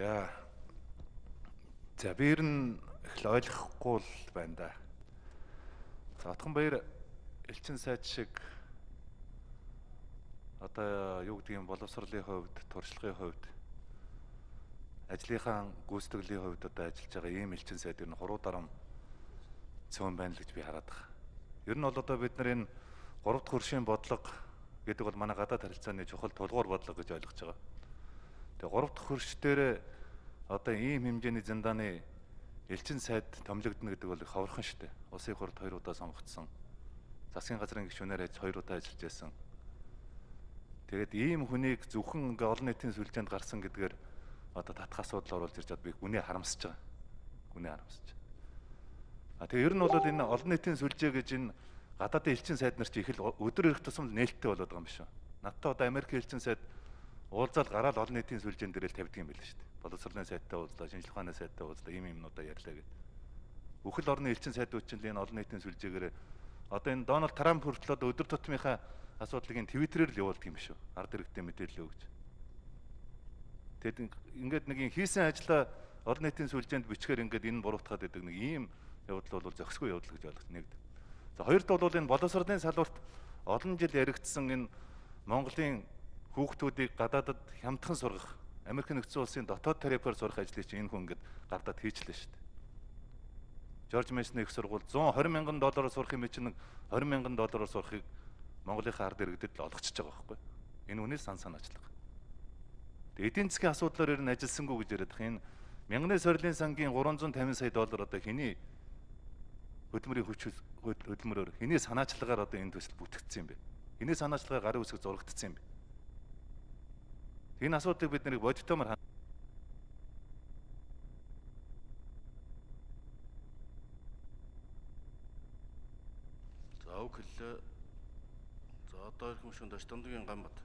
За. За би ер нь их ойлгохгүй л байна да. За Отгонбаяр элчин сайд шиг одоо юу гэдгийг боловсролын хувьд, туршлагын хувьд ажлынхаа гүйцэтгэлийн хувьд одоо ажиллаж байгаа ийм элчин сайд ер нь хуруу дарам цөөн байна л гэж би хараад байгаа. Ер нь бол одоо бид нар энэ гурав дахь хөршийн бодлого гэдэг бол манай гадаад харилцааны чухал тулгуур бодлого гэж ойлгож байгаа. Тэгээ гурав дахь хөрш дээр одоо ийм хэмжээний зэндааны элчин сайд томилогдно гэдэг бол их ховорхон шүү дээ. Улсын хурд хоёр удаа сонгогдсон. Засгийн газрын гишүүнээр ажил хоёр удаа ажиллаж байсан. Тэгээд ийм хүнийг зөвхөн ингээ олон нийтийн сүлжээнд гарсан гэдгээр одоо татах асуудал оруулж ирж чад би гүнээ харамсаж байгаа. Гүнээ харамсаж. А тэгээ ер нь бол энэ олон нийтийн сүлжээ гэж энэ гадаадын элчин сайд нар чи их л өдөр ирэх тусам нээлттэй болоод байгаа юм биш үү? Надтай одоо Америк элчин сайд уулзаал гараад олон нийтийн сүлжээн дээр л тавьдаг юм байл шүү дээ. Боловсролын сайттай уулзлаа, шинжилгээ ухааны сайттай уулзлаа, ийм юмнуудаа ярьлаа гэдэг. Бүхэл орны элчин сайдууд чинь энэ олон нийтийн сүлжээгээр одоо энэ Дональд Трамп хүртэл одоо өдөр тутмынхаа асуудлыг энэ твиттерээр л явуулдаг юм шүү. Ард иргэдэд мэдээлэл өгч. Тэгэд ингээд нэг юм хийсэн ажлаа олон нийтийн сүлжээнд бичгээр ингээд энэ буруутгаад байдаг нэг ийм явдал бол зохисгүй явдал гэж ойлгож нэгд. За хоёрт бол энэ боловсролын салбарт олон жил яригдсан энэ Монголын хүүхдүүдийг гадаадад хямдхан сургах Америк нэгдсэн улсын дотоод тарифаар сурах ажлыг чинь энэ хүн ингээд гардаад хийчлээ шүү дээ. Жорж Мэйсны их сургууль 120 мянган доллараар сурах юм чинь 20 мянган доллараар сурахыг Монголынхаа ард иргэдэд л олгочихж байгаа байхгүй. Энэ үнээс сан санаачлага. Тэгээ эдийн засгийн асуудлаар ер нь ажилласангүй гэж яриад байгаа. Энэ мянганы сорилын сангийн 350 сая доллар одоо хэний хөдөлмөрийн хүч хөдөлмөрөөр хэний санаачлагаар одоо энэ төсөл бүтгэгдсэн юм бэ? Хэний санаачлагаар гарын үсэг зурагдсан юм бэ? Энэ асуудлыг бид нэг бодитомор За үг хэллээ. За одоо ирэх юм шүн Дашдамдгийн Ганбат.